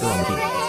的网。